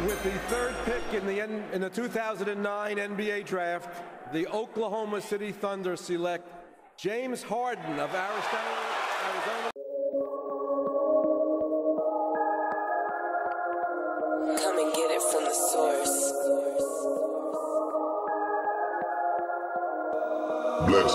With the third pick in the, N- in the 2009 NBA draft, the Oklahoma City Thunder select James Harden of Arizona. Arizona. Come and get it from the source. Where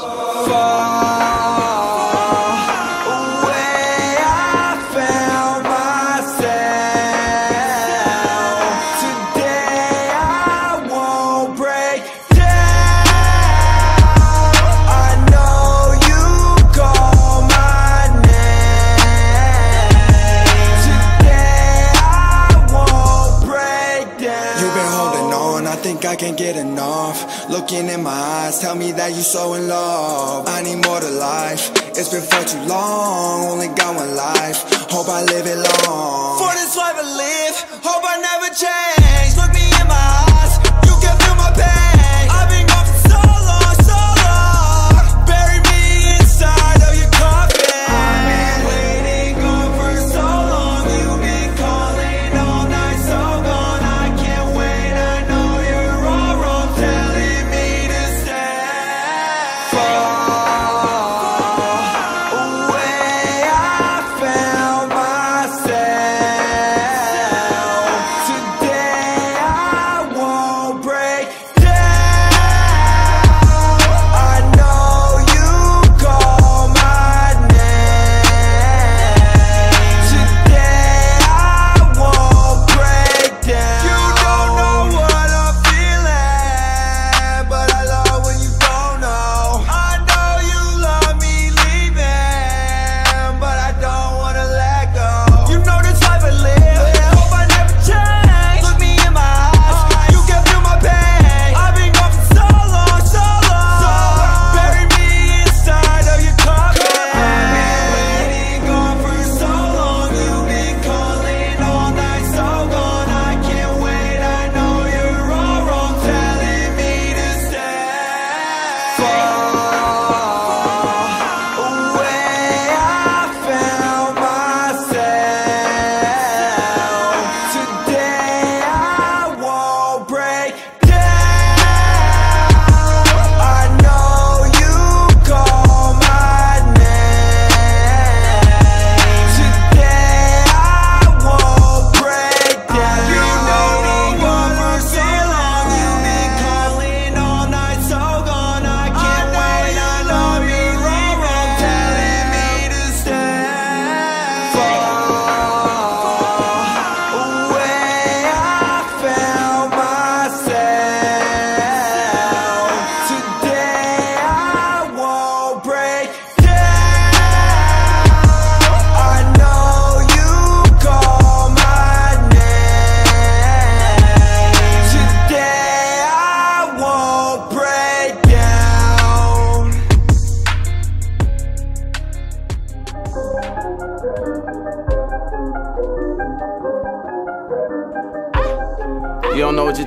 think I can get enough. Looking in my eyes, tell me that you're so in love. I need more to life. It's been far too long, only got one life. Hope I live it long. For this life I live, hope I never change.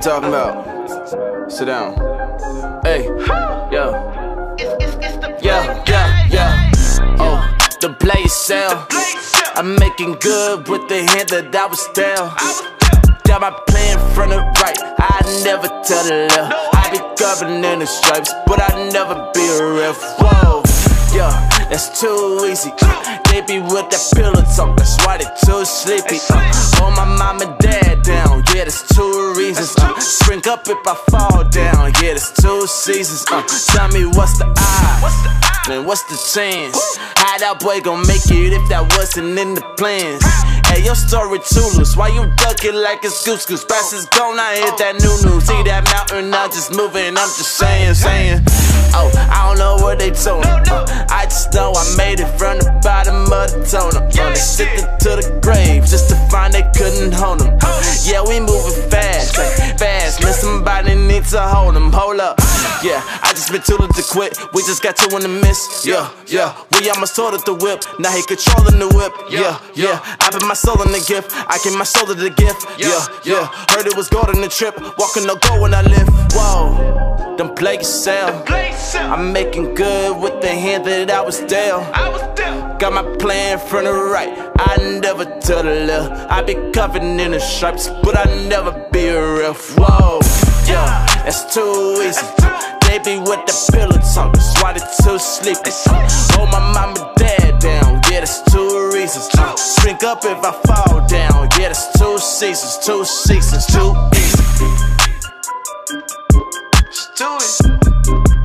Talking about. Sit down. Hey, yo. Yeah, yeah, yeah. Oh, the blaze sell. I'm making good with the hand that I was dealt. Got my plan from the right. I never tell the left. I be covering in the stripes, but I never be a ref. Whoa, yeah, that's too easy. They be with that pillow talk, that's why they too sleepy. Uh, hold my mom and dad down, yeah, that's two reasons. Uh, spring up if I fall down, yeah, that's two seasons. Uh, tell me what's the odds? Man, what's the chance? How that boy gon' make it if that wasn't in the plans? Hey, your story too loose. Why you ducking like it's goose goose? Fast is gone, I hit that new news. See that mountain, I'm just moving. I'm just saying, saying. Oh, I don't know what they told me. Uh, I just know I made it from the bottom of the tunnel. Uh, they it to the grave just to find they couldn't hold them. Yeah, we moving fast, like, fast. Man, somebody needs to hold them. Hold up. Yeah, I just been too little to quit. We just got two in the miss. Yeah, yeah. We almost sorted the whip. Now he controlling the whip. Yeah, yeah. I put my soul in the gift. I give my soul to the gift. Yeah, yeah. Heard it was gold in the trip. Walking no go when I live. Whoa, them play yourself. I'm making good with the hand that I was dealt. Got my plan from the right. I never tell the left. I be covered in the stripes, but I never be a ref. Whoa, yeah, that's too easy. They be with the pillow talk, that's why they too sleepy. Hold my mama, dad down, yeah, that's two reasons. Uh, drink up if I fall down, yeah, that's two seasons, two seasons, too easy to it.